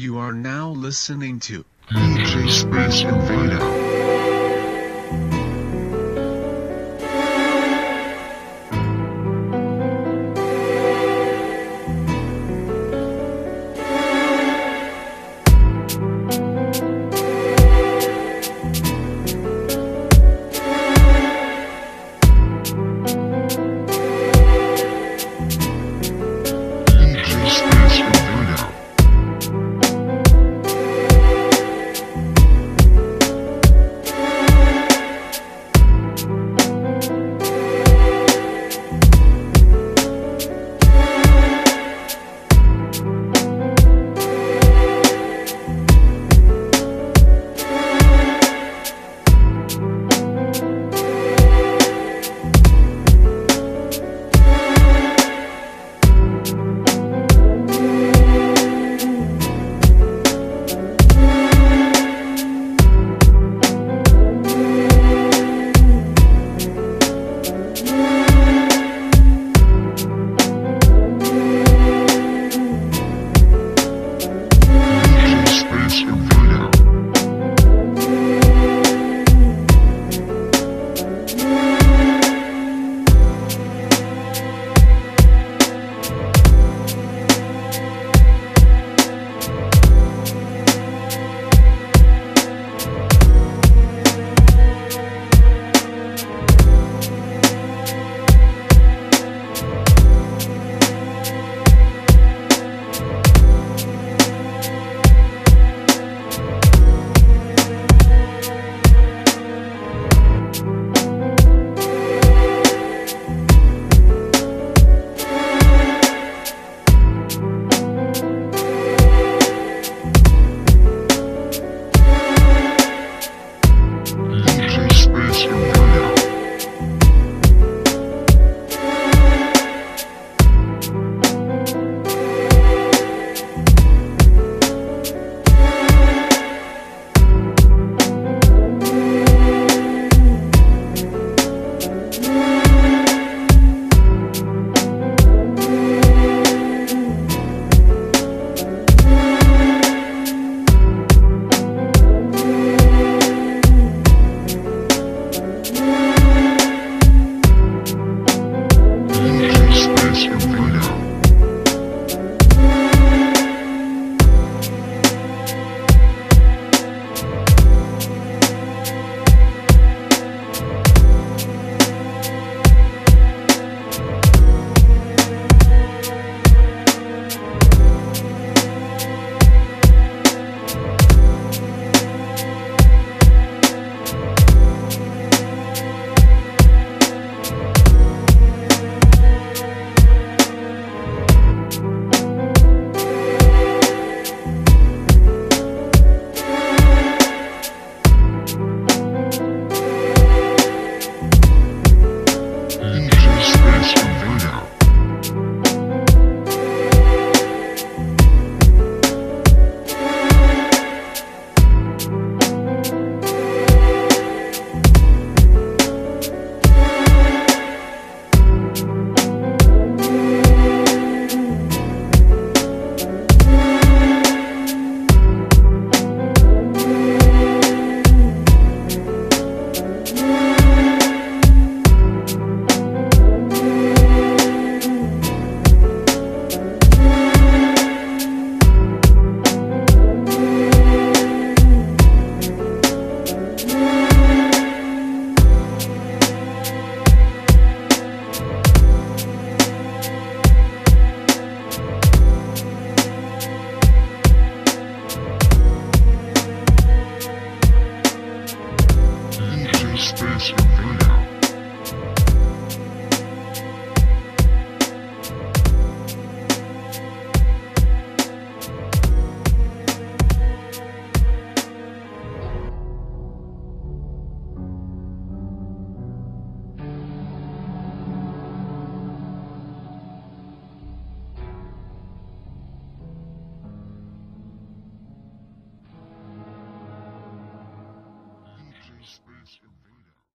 You are now listening to DJ Space Invader.